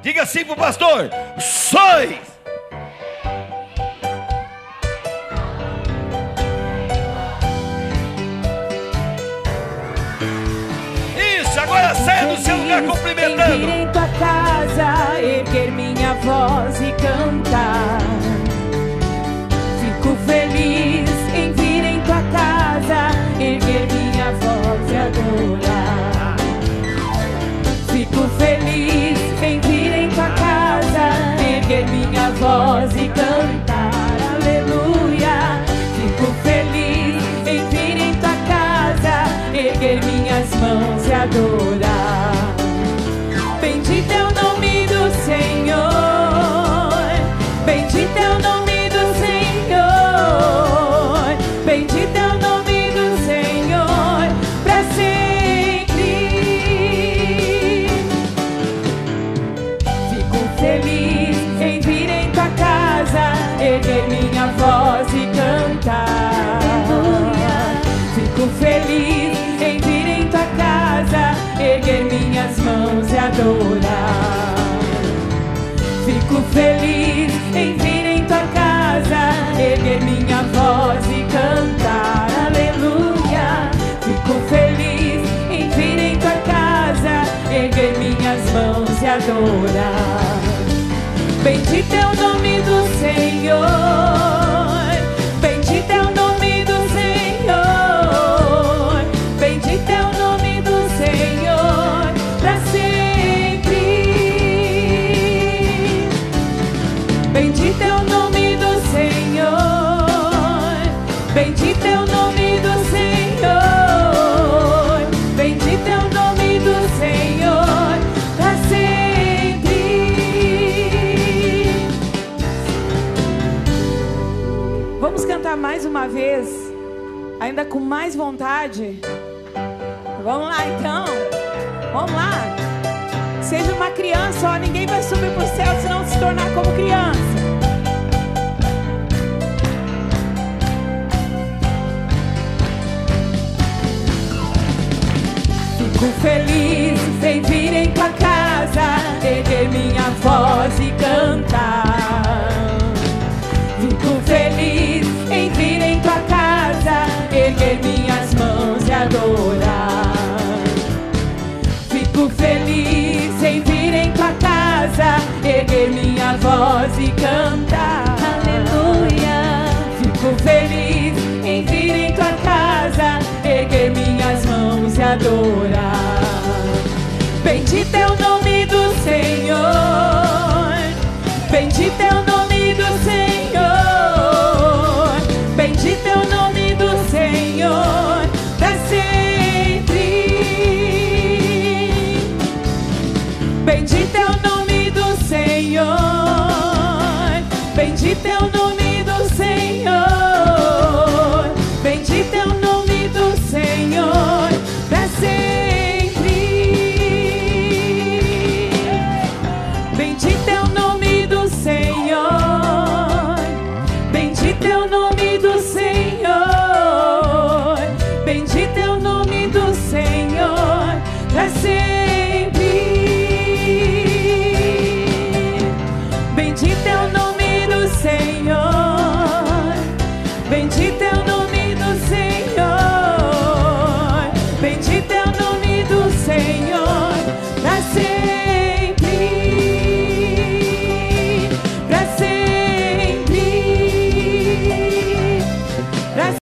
Diga assim para o pastor: sois. Isso, agora saia do seu lugar cumprimentando. Em tua casa, erguer minha voz e cantar. Erguer minha voz e cantar. Aleluia. Fico feliz em vir em tua casa, erguer minhas mãos e adorar. Feliz em vir em tua casa, erguer minhas mãos e adorar. Fico feliz em vir em tua casa, erguer minha voz e cantar. Aleluia. Fico feliz em vir em tua casa, erguer minhas mãos e adorar. Bendito é o nome do Senhor. Bendito é o nome do Senhor. Bendito é o nome do Senhor para sempre. Vamos cantar mais uma vez, ainda com mais vontade. Vamos lá então. Vamos lá. Seja uma criança, ninguém vai subir pro céu se não se tornar como criança. Fico feliz em vir em tua casa, erguer minha voz e cantar. Fico feliz em vir em tua casa, erguer minhas mãos e adorar. Fico feliz em vir em tua casa, erguer minha voz e cantar. Bendito é o nome do Senhor. Bendito é o nome